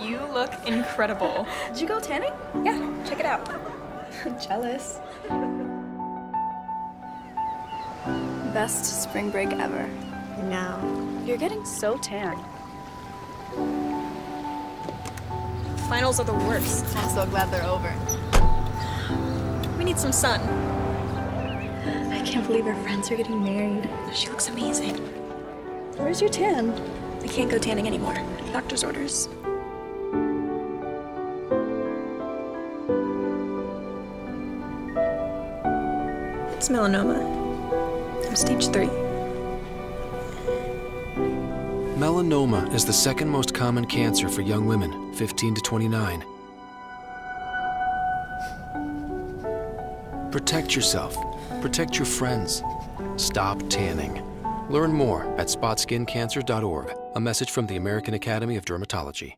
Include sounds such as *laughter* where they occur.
You look incredible. Did you go tanning? Yeah, check it out. *laughs* Jealous. Best spring break ever. No. You're getting so tan. Finals are the worst. I'm so glad they're over. We need some sun. I can't believe our friends are getting married. She looks amazing. Where's your tan? We can't go tanning anymore. Doctor's orders. It's melanoma. I'm stage three. Melanoma is the second most common cancer for young women, 15 to 29. Protect yourself. Protect your friends. Stop tanning. Learn more at spotskincancer.org. A message from the American Academy of Dermatology.